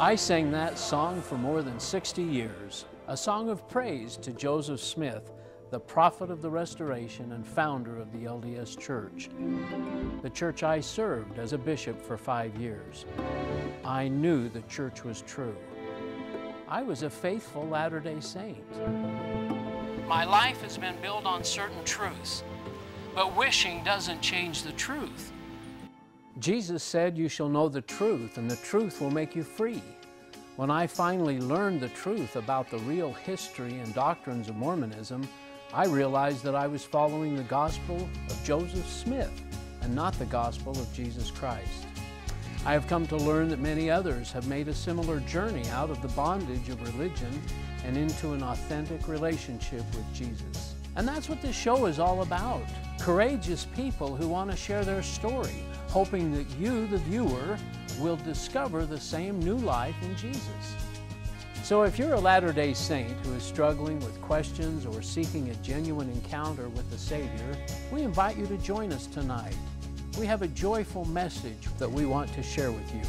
I sang that song for more than 60 years, a song of praise to Joseph Smith, the prophet of the Restoration and founder of the LDS Church, the church I served as a bishop for five years. I knew the church was true. I was a faithful Latter day Saint. My life has been built on certain truths, but wishing doesn't change the truth. Jesus said, You shall know the truth, and the truth will make you free. When I finally learned the truth about the real history and doctrines of Mormonism, I realized that I was following the gospel of Joseph Smith and not the gospel of Jesus Christ. I have come to learn that many others have made a similar journey out of the bondage of religion and into an authentic relationship with Jesus. And that's what this show is all about. Courageous people who want to share their story, hoping that you, the viewer, will discover the same new life in Jesus. So if you're a Latter day Saint who is struggling with questions or seeking a genuine encounter with the Savior, we invite you to join us tonight. We have a joyful message that we want to share with you.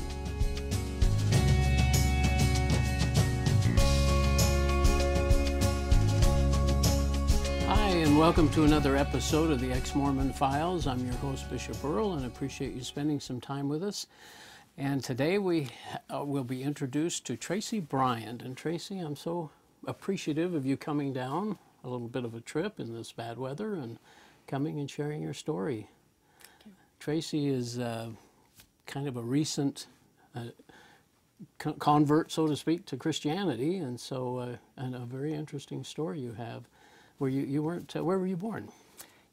Welcome to another episode of the Ex Mormon Files. I'm your host, Bishop Earl, and appreciate you spending some time with us. And today we uh, will be introduced to Stacey Bryant. And Stacey, I'm so appreciative of you coming down a little bit of a trip in this bad weather and coming and sharing your story. You. Stacey is uh, kind of a recent uh, convert, so to speak, to Christianity, and so uh, and a very interesting story you have. Where you you weren't uh, where were you born?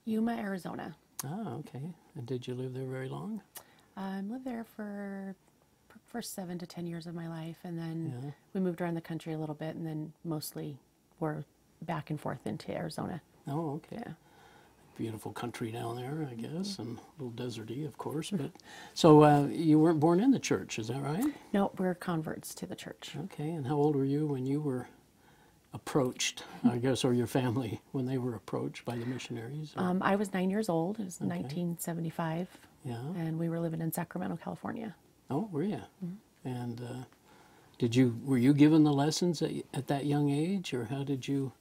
Yuma, Arizona. Ah, okay. And did you live there very long? I um, lived there for for seven to ten years of my life, and then Yeah. we moved around the country a little bit, and then mostly were back and forth into Arizona. Oh, okay. Yeah. Beautiful country down there, I guess, and a little deserty, of course. But so uh, you weren't born in the church, is that right? No, we're converts to the church. Okay. And how old were you when you were approached, I guess, or your family when they were approached by the missionaries? Um, I was nine years old. It was 1975, yeah. and we were living in Sacramento, California. Oh, were you? Mm-hmm. And uh, did you were you given the lessons at, at that young age, or how did you?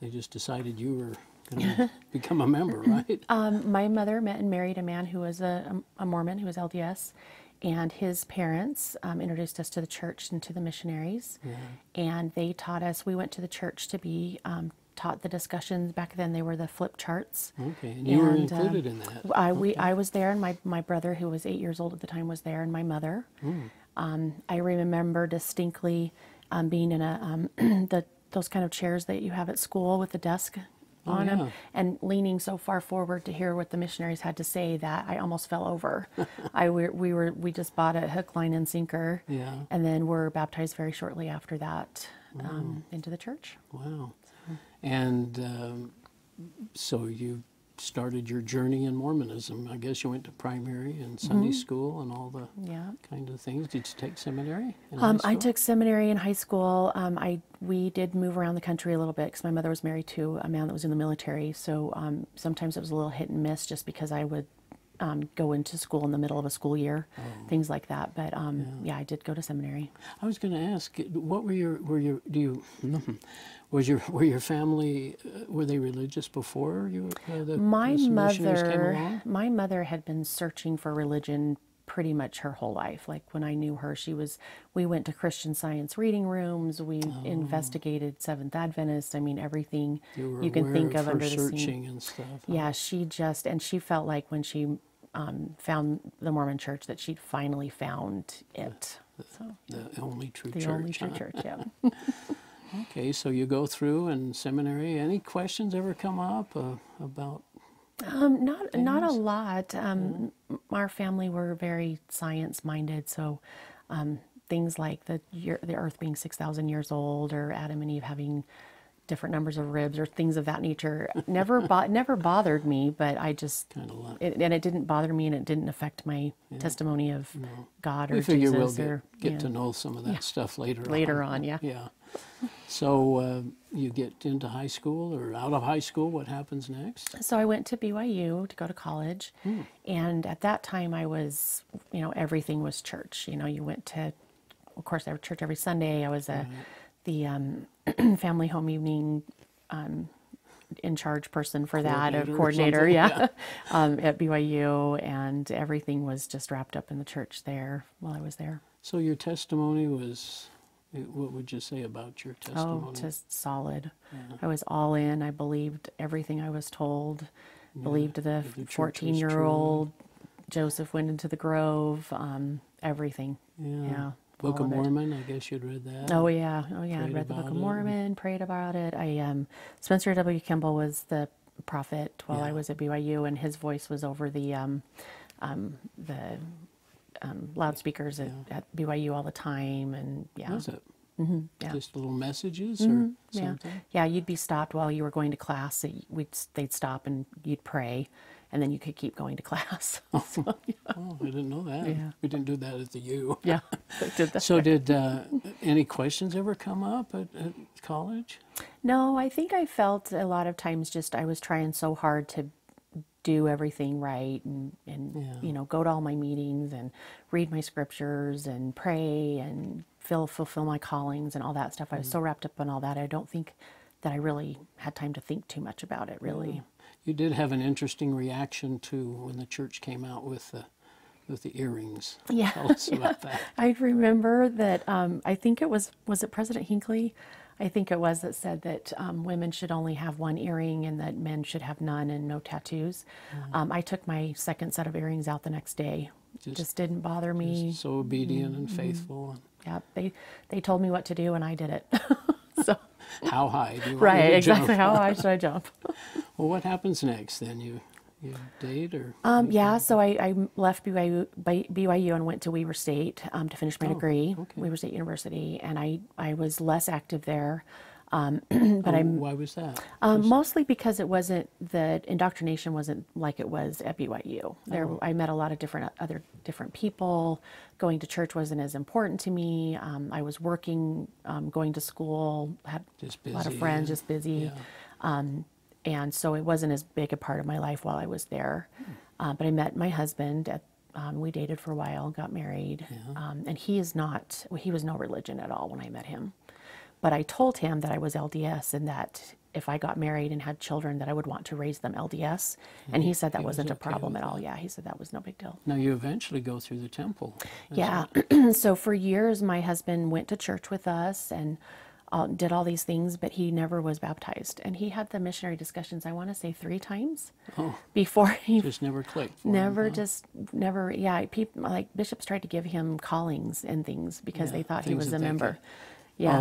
They just decided you were going to become a member, right? Um, my mother met and married a man who was a, a Mormon, who was LDS, and his parents um, introduced us to the church and to the missionaries. And they taught us, we went to the church to be um, taught the discussions. Back then, they were the flip charts. Okay, and you were And, um, included in that. I, we, I was there, and my, my brother, who was eight years old at the time, was there, and my mother. Um, I remember distinctly um, being in a um, the those kind of chairs that you have at school with the desk on yeah. them, and leaning so far forward to hear what the missionaries had to say that I almost fell over. I we, we were we just bought a hook, line, and sinker, Yeah. and then were baptized very shortly after that um, into the church. Wow. And um, so you started your journey in Mormonism. I guess you went to primary and Sunday school and all the Yeah. kind of things. Did you take seminary? in Um, I took seminary in high school. Um, I we did move around the country a little bit because my mother was married to a man that was in the military. So um, sometimes it was a little hit and miss, just because I would um, go into school in the middle of a school year, things like that. But um, yeah. I did go to seminary. I was going to ask, what were your were your do you was your were your family uh, were they religious before you uh, the My the mother, along? my mother had been searching for religion pretty much her whole life. Like when I knew her, she was. We went to Christian Science reading rooms. We investigated Seventh Adventist. I mean, everything You you can think of her under the searching and stuff. Yeah, she just and she felt like when she um, found the Mormon Church that she'd finally found it. So The only true the church. only true huh? church. Yeah. Okay, so you go through in seminary. Any questions ever come up uh, about? Um, not not a lot. Um, m- Our family were very science minded, so um, things like the year, the Earth being six thousand years old, or Adam and Eve having different numbers of ribs, or things of that nature, never bo- never bothered me. But I just Kind of it, and it didn't bother me, and it didn't affect my testimony of God or we figure Jesus we'll get, or get yeah. to know some of that stuff later. Later on, yeah. Yeah. So uh, you get into high school or out of high school. What happens next? So I went to BYU to go to college, and at that time I was, you know, everything was church. You know, you went to of course, at church every Sunday. I was a the um, family home evening um, in charge person for that, a Coordinator or coordinator, something, yeah, um, at BYU, and everything was just wrapped up in the church there while I was there. So your testimony was, eh, what would you say about your testimony? Oh, just solid. I was all in. I believed everything I was told. Believed the the church was 14 year old Joseph went into the grove. Um, everything. yeah. Yeah. Book of it. Mormon, I guess you'd read that. Oh yeah, oh yeah. I read the Book of it. Mormon, prayed about it. I um, Spencer W. Kimball was the prophet while I was at BYU, and his voice was over the um, um, the um, loudspeakers at, Yeah. at BYU all the time, and yeah, Was it? yeah. Just little messages or Yeah, something? yeah. You'd be stopped while you were going to class. We'd they'd stop and you'd pray, and then you could keep going to class. so, yeah. Oh, I didn't know that. Yeah. We didn't do that at the U. yeah, did that. So did uh, any questions ever come up at, at college? No, I think I felt a lot of times just I was trying so hard to do everything right and, and Yeah. you know go to all my meetings and read my scriptures and pray and fill, fulfill my callings and all that stuff. I was Mm. so wrapped up in all that. I don't think that I really had time to think too much about it. Really. You did have an interesting reaction to when the church came out with the with the earrings. Yeah, Tell us about that. I remember that. Um, I think it was was it President Hinckley. I think it was that said that um, women should only have one earring and that men should have none and no tattoos. Um, I took my second set of earrings out the next day. Just- Just, didn't bother me. So obedient and Mm-hmm. faithful. And yeah, they they told me what to do and I did it. so how high do you right, to jump? exactly. How high should I jump? Well, what happens next then? You you date or Um, yeah, so I, I left BYU, BYU and went to Weber State um, to finish my Oh, degree, okay. Weber State University, and I, I was less active there. Um, but Oh, I why was that? Um, mostly because it wasn't the indoctrination wasn't like it was at BYU. There, Oh. I met a lot of different other different people. Going to church wasn't as important to me. Um, I was working, um, going to school, had Just a lot of friends, and- just busy, yeah. and so it wasn't as big a part of my life while I was there. Uh, but I met my husband. At, um, we dated for a while, got married, um, and he is not. He was no religion at all when I met him. But I told him that I was LDS and that if I got married and had children, that I would want to raise them LDS. And he said that he was wasn't a problem at all. Yeah, he said that was no big deal. Now you eventually go through the temple. Yeah. so for years, my husband went to church with us and uh, did all these things, but he never was baptized. And he had the missionary discussions, I want to say three times Oh, before he just never clicked. For him, never huh? just never yeah people like bishops tried to give him callings and things because Yeah, they thought he was a member could- yeah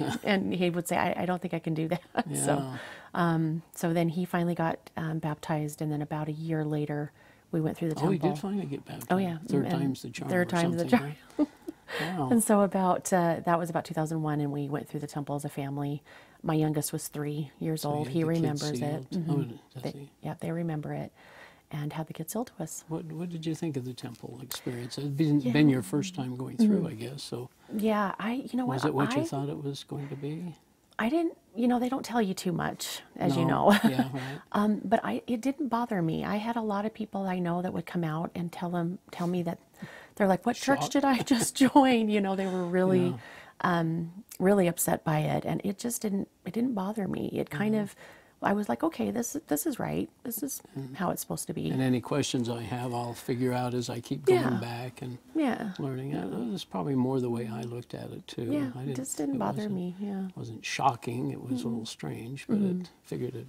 Oh, and he would say I, I don't think i can do that so um so then he finally got um, baptized and then about a year later we went through the temple. Oh, he did finally get baptized. Oh, yeah, Third and time's the charm. third time's the charm. right? Wow. and so about uh, that was about 2001 and we went through the temple as a family my youngest was three years So old he remembers it. Mhm. Oh, They- he? yeah they remember it and had the kids sealed to us What What did you think of the temple experience? It's been, been your first time going through, Mm-hmm. I guess. So yeah i you know what? was it what I, you thought it was going to be? I didn't, you know, they don't tell you too much, as you No. know. yeah, right. um, but I, it didn't bother me. I had a lot of people I know that would come out and tell them, tell me that they're like, "What church Shocked. did I just join?" You know, they were really, Yeah. um, really upset by it, and it just didn't, it didn't bother me. It kind Mm-hmm. of, I was like, "Okay, this, this is right. This is mm-hmm. how it's supposed to be." And any questions I have, I'll figure out as I keep going Yeah. back and yeah, learning uh, it. It was probably more the way I looked at it too. yeah, I it just didn't bother me. Yeah. wasn't shocking. It was a little mm-hmm. strange, but it mm-hmm. figured it.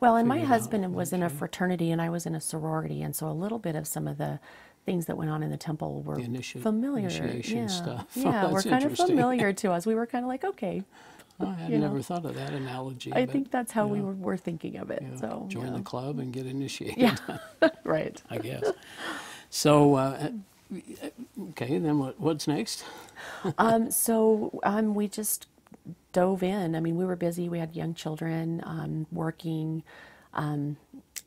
Well, and my husband was in a fraternity and I was in a sorority, and so a little bit of some of the things that went on in the temple were The familiar. initiation yeah, stuff. yeah, That's were kind of familiar to us. We were kind of like, okay, I had You never know. thought of that analogy. I but, think that's how we yeah, were, were thinking of it. yeah, So join the club and get initiated. Yeah, right. I guess. So, uh, okay, then what, what's next? um, so um, we just dove in. I mean, we were busy. We had young children, um, working, um,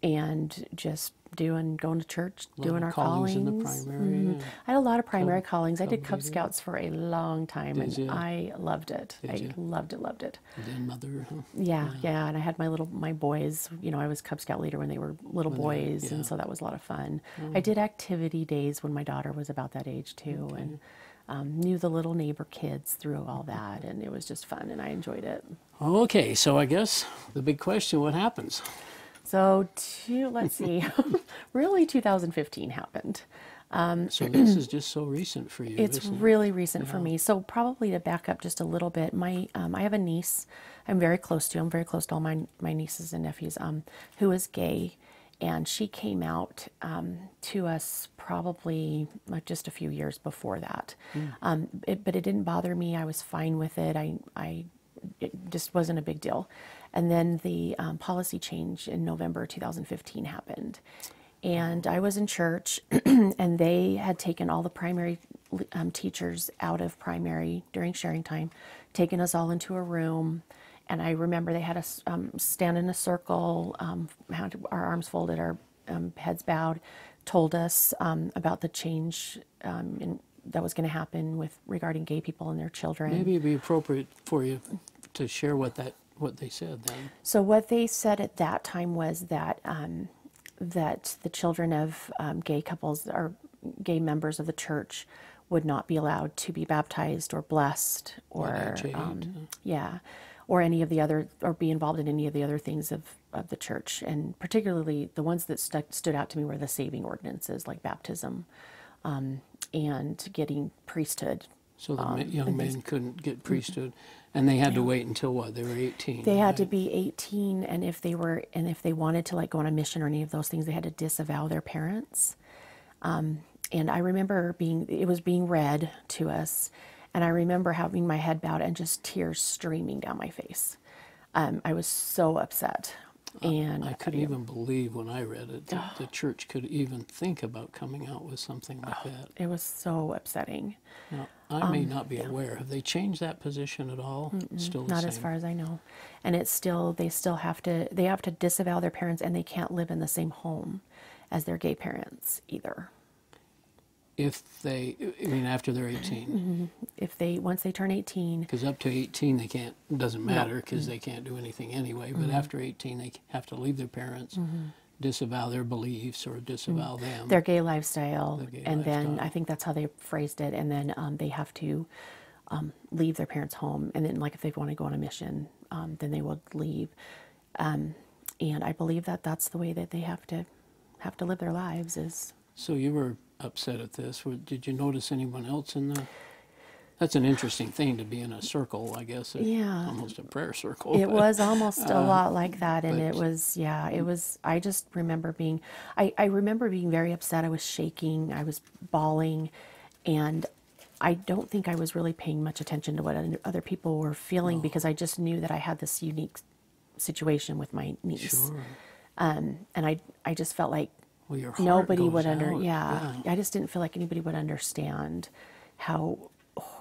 and just doing, going to church, doing our callings callings. in the primary. Mhm. and- I had a lot of primary Cub- callings. I did Cub Cub. Scouts for a long time, Did and you? I loved it. Did I you? loved it, loved it. and then mother. Huh? Yeah, yeah, and I had my little my boys. You know, I was Cub Scout leader when they were little When were- boys, yeah. Mm. and so that was a lot of fun. I did activity days when my daughter was about that age too, and um, knew the little neighbor kids through all that, and it was just fun, and I enjoyed it. Okay, so I guess the big question: What happens? So, to, let's see, really 2015 happened. So this is just so recent for you. It's isn't it? really recent for me. So probably to back up just a little bit, my um, I have a niece. I'm very close to. I'm very close to all my my nieces and nephews. Um, who is gay, and she came out um, to us probably just a few years before that. Um, it, but it didn't bother me. I was fine with it. I I it just wasn't a big deal. And then the um, policy change in November 2015 happened. And I was in church, and they had taken all the primary um, teachers out of primary during sharing time, taken us all into a room. And I remember they had us um, stand in a circle, um, our arms folded, our um, heads bowed, told us um, about the change in, that was going to happen with regarding gay people and their children. Maybe it'd be appropriate for you to share what that what they said then. So what they said at that time was that um, that the children of um, gay couples or gay members of the church would not be allowed to be baptized or blessed or um, yeah, or any of the other or be involved in any of the other things of, of the church. And particularly the ones that stuck, stood out to me were the saving ordinances like baptism um, and getting priesthood. So the Um, young men couldn't get priesthood, and they had to wait until what? They were eighteen. They had to be 18, and if they were, and if they wanted to like go on a mission or any of those things, they had to disavow their parents. Um, and I remember being, it was being read to us, and I remember having my head bowed and just tears streaming down my face. Um, I was so upset, and I couldn't even believe when I read it that the church could even think about coming out with something like that. it was so upsetting. Now, I Um, may not be aware. Have they changed that position at all? Still the Not same. as far as I know, and it's still they still have to they have to disavow their parents, and they can't live in the same home as their gay parents either. If they, I mean, after they're Mm-hmm. 18, If they once they turn 18, because up to 18 they can't. It doesn't matter because they can't do anything anyway. Mm-hmm. But after 18, they have to leave their parents, disavow their beliefs or disavow them. their gay lifestyle, Their gay and then. I think that's how they phrased it. And then um, they have to um, leave their parents' home, and then like if they want to go on a mission, um, then they would leave. Um, and I believe that that's the way that they have to have to live their lives. Is So you were upset at this. Did you notice anyone else in the? That's an interesting thing to be in a circle, I guess. Yeah. Almost a prayer circle. it but- was almost a uh, lot like that, and it was yeah, it was. I just remember being, I I remember being very upset. I was shaking. I was bawling, and I don't think I was really paying much attention to what other- people were feeling because I just knew that I had this unique situation with my niece, Sure. Um, and I I just felt like Well, nobody would under out. yeah, I just didn't feel like anybody would understand how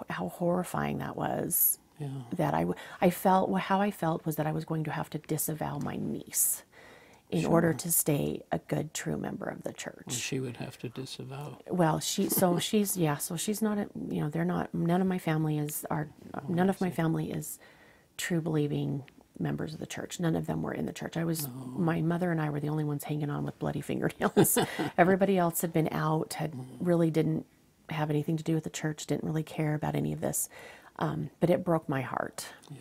how horrifying that was. Yeah. That I felt how I felt was that I was going to have to disavow my niece in order to stay a good true member of the And church. she would have to disavow. Well, she so she's yeah, so she's not a, you know, they're not none of my family is are oh, none of my family is true believing members of the church. None of them were in the church. I was my mother and I were the only ones hanging on with bloody fingernails. Everybody else had been out, had mm. really didn't have anything to do with the church, didn't really care about any of this. Um, but it broke my heart. Yeah.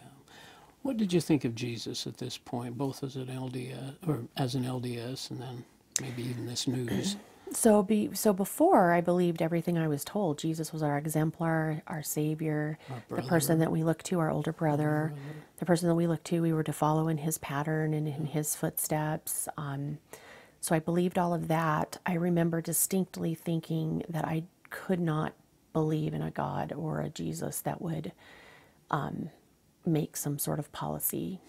What did you think of Jesus at this point, both as an LDS or as an LDS, and then maybe even this news? So be so before I believed everything I was told. Jesus was our exemplar, our savior, the person that we looked to, our older brother, the person that we looked to. We were to follow in his pattern and in his footsteps. Um, so I believed all of that. I remember distinctly thinking that I could not believe in a God or a Jesus that would um, make some sort of policy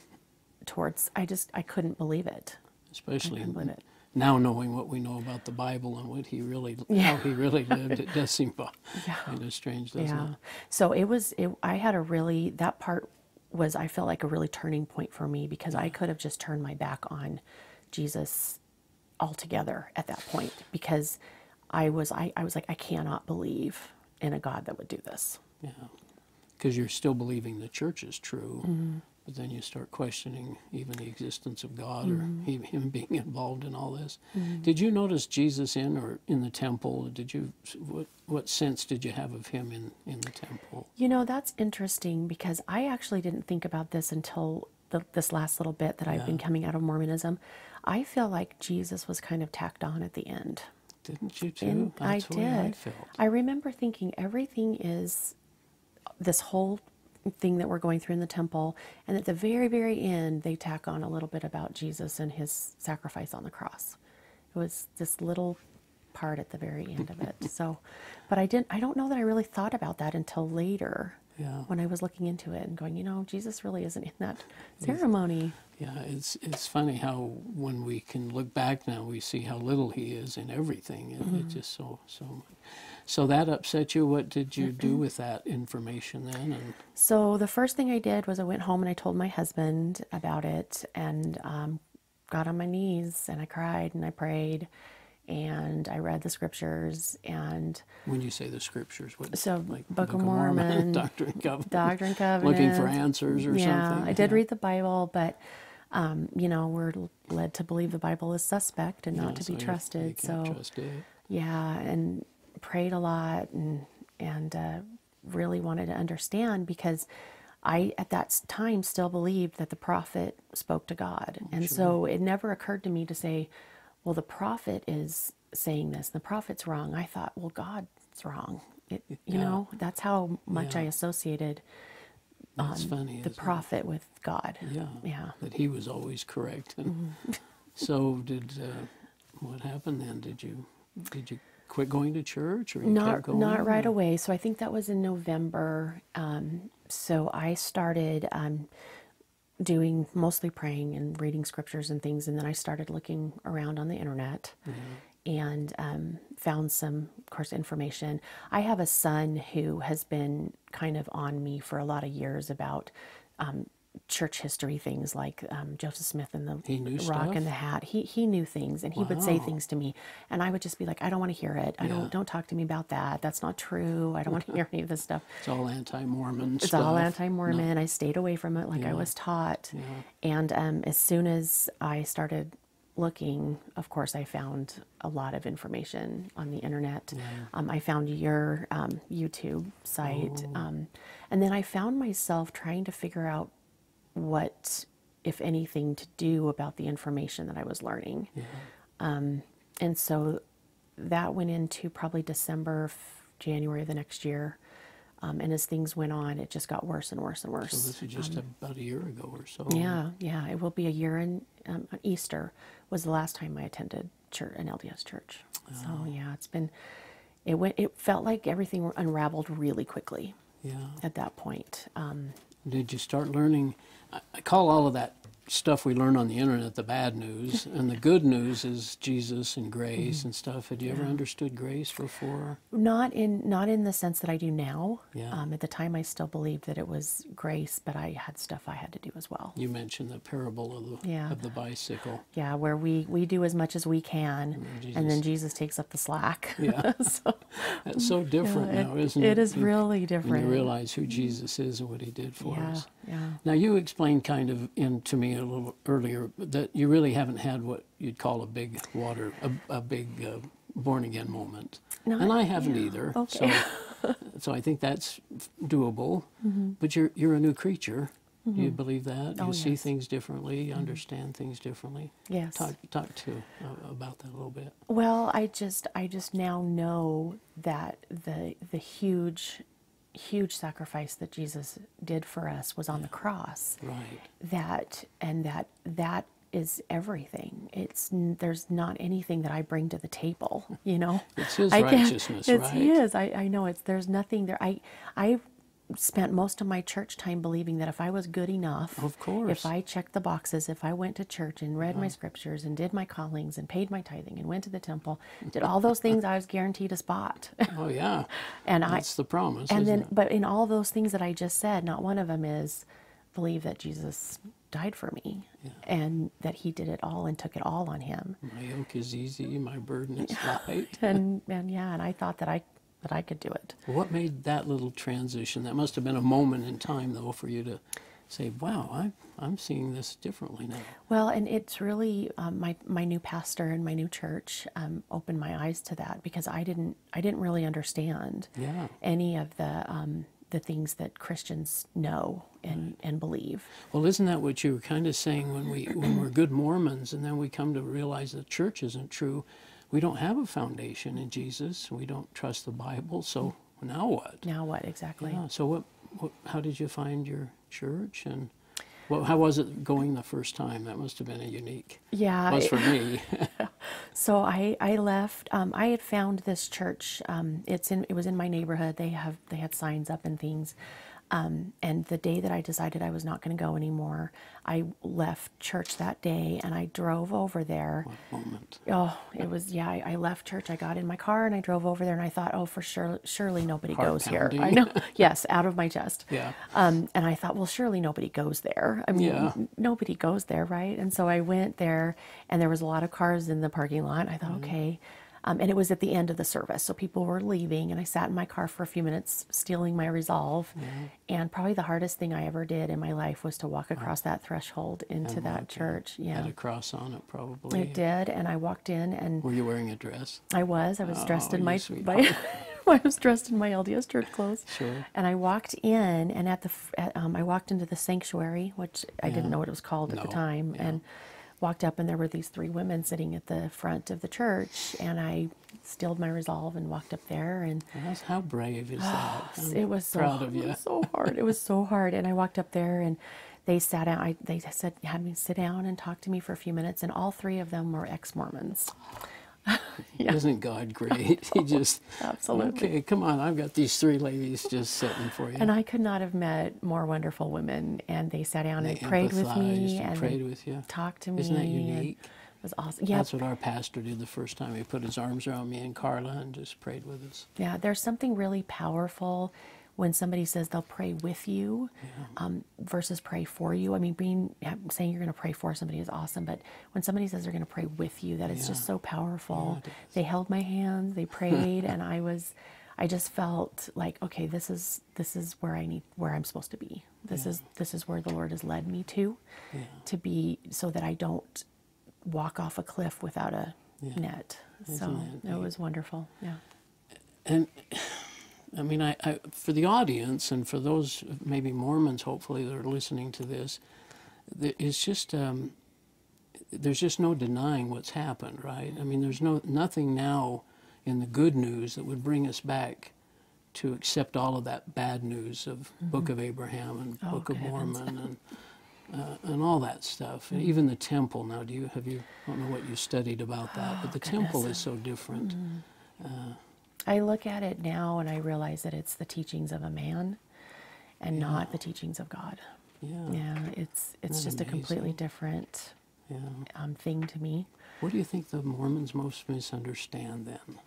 towards. I just I couldn't believe it. Especially believe it. now knowing what we know about the Bible and what he really, how he really lived, it does seem kind of strange, doesn't Yeah. it? So it was. It, I had a really that part was I felt like a really turning point for me because I could have just turned my back on Jesus altogether at that point because I was I, I was like I cannot believe in a God that would do this. Yeah. Because you're still believing the church is true, mm-hmm. but then you start questioning even the existence of God or mm-hmm. him, him being involved in all this. Mm-hmm. Did you notice Jesus in or in the temple? Did you what what sense did you have of him in in the temple? You know, that's interesting because I actually didn't think about this until the, this last little bit that I've been coming out of Mormonism. I feel like Jesus was kind of tacked on at the end. Didn't you too? I That's the way I did. felt. I remember thinking everything is this whole thing that we're going through in the temple, and at the very, very end, they tack on a little bit about Jesus and his sacrifice on the cross. It was this little part at the very end of it. So, but I didn't. I don't know that I really thought about that until later. Yeah. When I was looking into it and going, you know, Jesus really isn't in that ceremony. Yeah, it's it's funny how when we can look back now, we see how little he is in everything. It, Mm-hmm. it just so so. So that upset you. What did you do with that information then? And So the first thing I did was I went home and I told my husband about it and um, got on my knees and I cried and I prayed and I read the scriptures and when you say the scriptures, what So, like Book of Mormon, Doctrine and Covenants, Doctrine and looking for answers or yeah, something. I did Yeah. read the Bible, but um, you know we're led to believe the Bible is suspect and not to so be you- trusted. So trust yeah, and prayed a lot and and uh, really wanted to understand because I at that time still believed that the prophet spoke to God, and so it never occurred to me to say, "Well, the prophet is saying this, and the prophet's wrong." I thought, "Well, God's wrong." It, you Yeah. know, that's how much I associated That's funny. the isn't it? prophet with God. Yeah. Yeah. That he was always correct. And Mm-hmm. so did uh, what happened then? Did you did you quit going to church or not not right or- away. So I think that was in November. Um, so I started um, doing mostly praying and reading scriptures and things, and then I started looking around on the internet and um, found some, of course, information. I have a son who has been kind of on me for a lot of years about. Um, church history things like um, Joseph Smith and the Rock stuff? and the Hat. He he knew things, and he would say things to me, and I would just be like, I don't want to hear it. I Yeah. don't don't talk to me about that. That's not true. I don't want to hear any of this stuff. It's all anti-Mormon It's stuff. all anti-Mormon. I stayed away from it like I was taught. Yeah. And um, as soon as I started looking, of course, I found a lot of information on the internet. Um, I found your um, YouTube site, Oh. um, and then I found myself trying to figure out what, if anything, to do about the information that I was learning. Um, and so that went into probably December, January of the next year. Um, and as things went on, it just got worse and worse and worse. So this is just about a year ago or so. Um, Yeah, yeah. It will be a year in um, Easter was the last time I attended church, an LDS church. So yeah, it's been. It went. It felt like everything unraveled really quickly Yeah. at that point. Did you start learning? I call all of that stuff we learn on the internet the bad news, and the good news is Jesus and grace Mm-hmm. and stuff. Had you ever understood grace before? not in not in the sense that I do now. Yeah. Um, at the time, I still believed that it was grace, but I had stuff I had to do as well. You mentioned the parable of the Yeah. of the bicycle. Yeah, where we we do as much as we can, and then Jesus takes up the slack. Yeah. so That's so different yeah, now, it- isn't it? it is You- really When different. you realize who Jesus is and what He did for yeah, us. yeah. Now you explained kind of in to me a little earlier that you really haven't had what you'd call a big water, a, a big uh, born again moment, Not- and I haven't yeah, either. okay. So, so I think that's doable. But you're you're a new creature. Do you believe that? Oh, you see yes. Mm-hmm. things differently. You understand things differently. Yes. Talk talk to uh, about that a little bit. Well, I just I just now know that the the huge huge sacrifice that Jesus did for us was on the cross. Right. That and that that is everything. It's there's not anything that I bring to the table, you know. It's His I righteousness, it's right? His. I, I know it's there's nothing there. I I spent most of my church time believing that if I was good enough, Of course. if I checked the boxes, if I went to church and read my uh-huh. scriptures and did my callings and paid my tithing and went to the temple, did all those things, I was guaranteed a spot. Oh yeah. and I That's the promise. and then, it? but in all those things that I just said, not one of them is believe that Jesus died for me and that he did it all and took it all on him. my yoke is easy, my burden is light. And and yeah, and I thought that I that I could do it. What made that little transition? That must have been a moment in time, though, for you to say, "Wow, I, I'm seeing this differently now." Well, and it's really um, my my new pastor and my new church um, opened my eyes to that because I didn't I didn't really understand Yeah. any of the um, the things that Christians know and and believe. Well, isn't that what you were kind of saying when we when we're good Mormons, and then we come to realize the church isn't true? We don't have a foundation in Jesus. We don't trust the Bible. So now what? Now what exactly? Yeah. So what, what? How did you find your church, and well, how was it going the first time? That must have been a unique. Yeah, was for me. So I I left. Um, I had found this church. Um, it's in it was in my neighborhood. They have they had signs up and things. Um, and the day that I decided I was not going to go anymore, I left church that day and I drove over there. What moment. Oh, it was yeah. I, I left church. I got in my car and I drove over there and I thought, oh, for sure, surely nobody Heart goes here. I know. yes, out of my chest. Yeah. Um, and I thought, well, surely nobody goes there. I mean, Yeah. nobody goes there, right? And so I went there, and there was a lot of cars in the parking lot. I thought, okay. Um, and it was at the end of the service, so people were leaving, and I sat in my car for a few minutes, stealing my resolve. Mm-hmm. And probably the hardest thing I ever did in my life was to walk across that threshold into that church. Yeah, Had a cross on it, probably. it did. And I walked in, and Were you wearing a dress? I was. I was dressed Oh, in you my, my I was dressed in my LDS church clothes. Sure. And I walked in, and at the at, um, I walked into the sanctuary, which I didn't know what it was called at the time, yeah. and walked up, and there were these three women sitting at the front of the church, and I stilled my resolve and walked up there, and That's, how brave is that? Ah, I'm it was so proud of it was so hard. It was so hard, and I walked up there, and they sat down. I, they said had me sit down and talk to me for a few minutes, and all three of them were ex-Mormons. yeah. Isn't God great? He just Absolutely. Okay, come on. I've got these three ladies just sitting for you. And I could not have met more wonderful women, and they sat down They and prayed with me and and prayed with you. talked to me. Isn't that unique? It was awesome. Yeah, That's what our pastor did the first time. He put his arms around me and Carla and just prayed with us. yeah. There's something really powerful when somebody says they'll pray with you um, versus pray for you. I mean, being saying you're going to pray for somebody is awesome, but when somebody says they're going to pray with you, that is just so powerful. Yeah, they held my hand, they prayed, and I was. I just felt like okay, this is this is where I need where I'm supposed to be. This is this is where the Lord has led me to, Yeah. to be so that I don't walk off a cliff without a Yeah. net. So Isn't that it was wonderful. Yeah. And I mean, I, I for the audience and for those maybe Mormons, hopefully that are listening to this, it's just um, there's just no denying what's happened, right? I mean, there's no nothing now in the good news that would bring us back to accept all of that bad news of Book of Abraham and Oh, Book of. Mormon and uh, and all that stuff. And even the temple. Now, do you have you? I don't know what you studied about that, but the temple is so different. I look at it now and I realize that it's the teachings of a man and not the teachings of God. Yeah. Yeah, it's it's Isn't just that a completely different Yeah. um, thing to me. What do you think the Mormons most misunderstand then?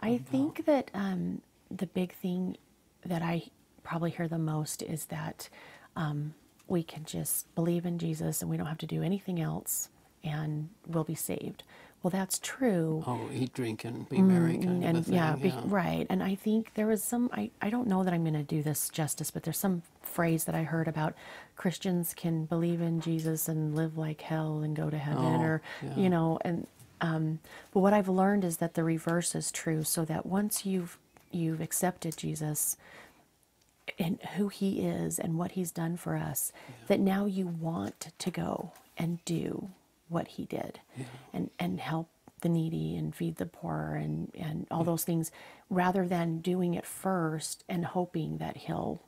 I think that um, the big thing that I probably hear the most is that um, we can just believe in Jesus and we don't have to do anything else and we'll be saved. Well, that's true. Oh, eat, drink, and be merry kind Mm, and of a thing. yeah, be, right. And I think there was some. I, I don't know that I'm going to do this justice, but there's some phrase that I heard about Christians can believe in Jesus and live like hell and go to heaven, Oh, or yeah. you know. And um, but what I've learned is that the reverse is true. So that once you've you've accepted Jesus and who he is and what he's done for us, that now you want to go and do what he did and, and help the needy and feed the poor and, and all those things rather than doing it first and hoping that he'll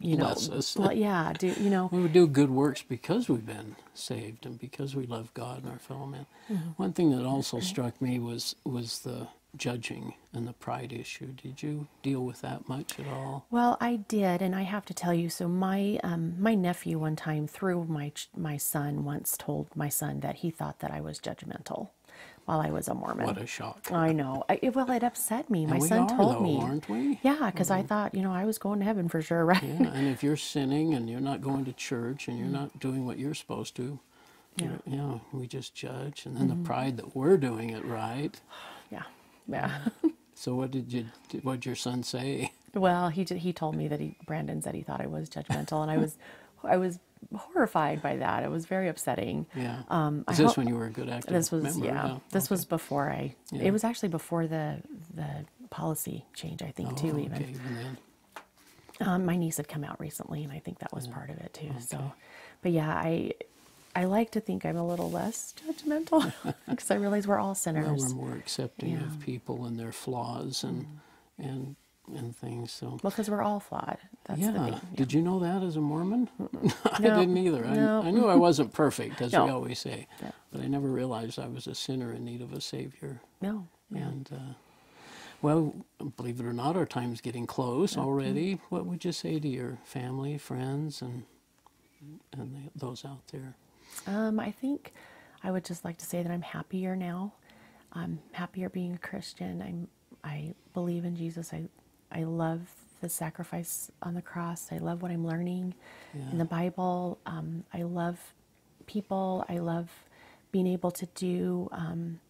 you know us. well, yeah do you know We would do good works because we've been saved and because we love God and our fellow man. Mm-hmm. One thing that also struck me was was the judging and the pride issue. Did you deal with that much at all? Well, I did, and I have to tell you. So my um, my nephew one time, through my my son, once told my son that he thought that I was judgmental while I was a Mormon. What a shock. I know. I, well, it upset me. My And we son are, told though, me. aren't we? Yeah, because I mm-hmm. thought you know I was going to heaven for sure, right? Yeah, and if you're sinning and you're not going to church and you're mm. not doing what you're supposed to, Yeah. you know, we just judge. And then the mm-hmm. pride that we're doing it right. yeah, yeah. So what did you? What did your son say? Well, he did, he told me that he Brandon said he thought I was judgmental, and I was I was horrified by that. It was very upsetting. Yeah. Um, I this when you were a good actor? This was member? yeah. This okay. was before I. Yeah. It was actually before the the policy change. I think Oh, too. okay, Even even then. um, my niece had come out recently, and I think that was part of it too. Okay. So, but yeah, I I like to think I'm a little less judgmental because I realize we're all Well, sinners. we're more accepting Yeah. Mm-hmm. of people and their flaws and and and things. So Well, because we're all flawed. That's yeah. the thing. Did you know that as a Mormon? I No. didn't either. I, No. I knew I wasn't perfect, as we always say, Yeah. but I never realized I was a sinner in need of a savior. No. Yeah. And uh, well, believe it or not, our time's getting close already. What would you say to your family, friends, and and those out there? Um, I think I would just like to say that I'm happier now. I'm happier being a Christian. I'm I believe in Jesus. I I love the sacrifice on the cross. I love what I'm learning in the Bible. Um, I love people. I love being able to do um,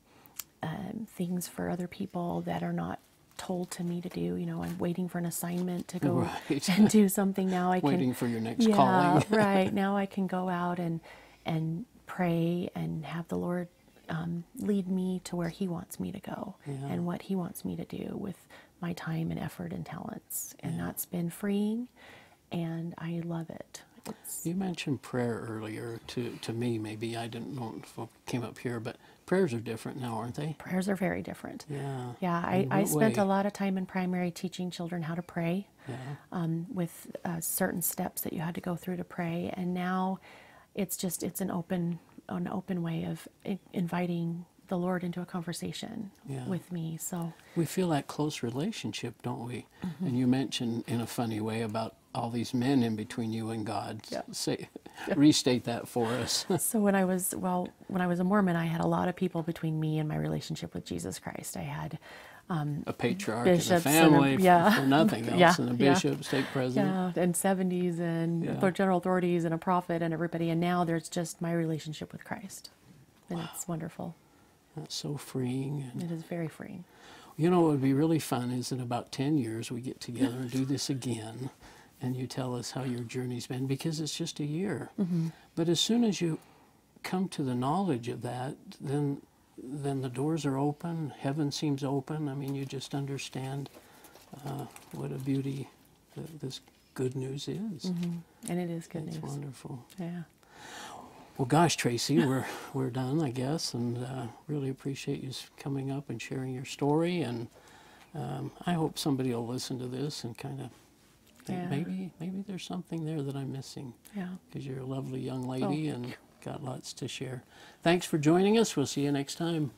um, things for other people that are not told to me to do. You know, I'm waiting for an assignment to go Right. and do something now. I can Waiting for your next yeah, calling. right. Now I can go out and and pray and have the Lord um, lead me to where He wants me to go Yeah. and what He wants me to do with my time and effort and talents. And that's been freeing, and I love it. It's, You mentioned prayer earlier. To to me, maybe I didn't know if it came up here, but prayers are different now, aren't they? prayers are very different. Yeah. Yeah, I, I spent way? a lot of time in primary teaching children how to pray. Yeah. um, with uh, certain steps that you had to go through to pray and now it's just it's an open an open way of inviting the lord into a conversation Yeah. with me so We feel that close relationship, don't we? Mm-hmm. And you mentioned in a funny way about all these men in between you and God. Yeah. Say, restate that for us. so when i was well when i was a mormon i had a lot of people between me and my relationship with jesus christ i had a patriarch and a Bishops and a- family for- yeah. for nothing else, Yeah, and a yeah. bishop, stake president. yeah and 70s and Yeah. general authorities and a prophet and everybody and now there's just my relationship with christ and it's wonderful That's so freeing. It is very freeing you know, what would be really fun is in about 10 years we get together and do this again, and you tell us how your journey's been because it's just a year. Mm-hmm. But as soon as you come to the knowledge of that, then then the doors are open. Heaven seems open. I mean, you just understand uh, what a beauty th- this good news is. and it is good It's news It's wonderful. yeah Well, gosh, Stacey, we're we're done, I guess, and uh, really appreciate you coming up and sharing your story. And um, I hope somebody will listen to this and kind of think Yeah. maybe maybe there's something there that I'm missing yeah because you're a lovely young lady thank and got lots to share. Thanks for joining us. We'll see you next time.